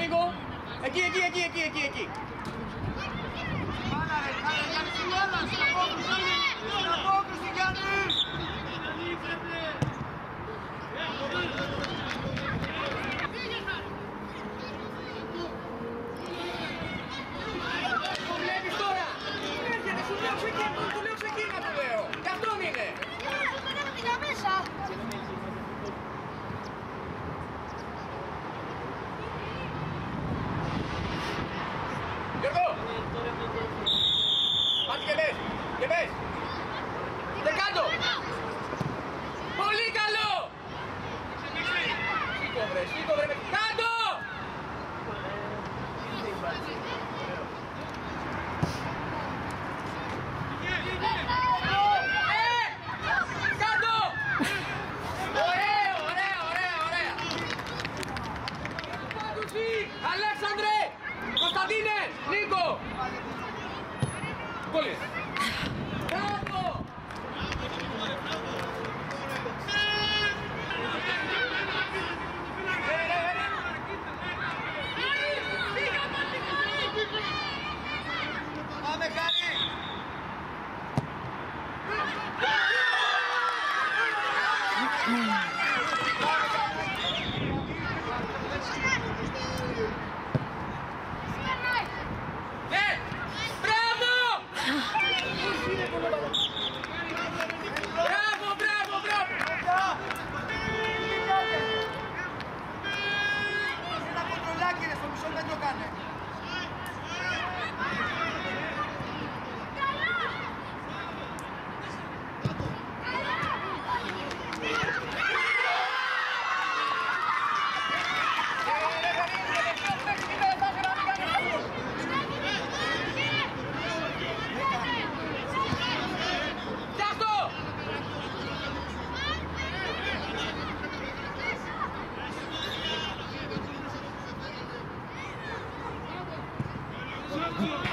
Εκεί, εκεί, εκεί, εκεί, εκεί, εκεί. Πάρα ρε, πάρα Γιάννη, συνέλα, στην απόκριση. Στην απόκριση, Γιάννη. Το βλέπεις τώρα. Έρχεται, σου λέω ξεκίνα, πες. Και πες. Και κάτω. Πολύ καλό. Σήκω βρε, σήκω βρε. Κάτω. Ε, κάτω. Ωραίο, ωραίο, ωραίο, ωραία. Πάτουση. Αλέξανδρε. Κωνσταντίνε. Νίκο. Πολύ. Thank you. Yeah.